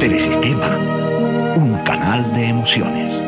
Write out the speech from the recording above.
Telesistema, un canal de emociones.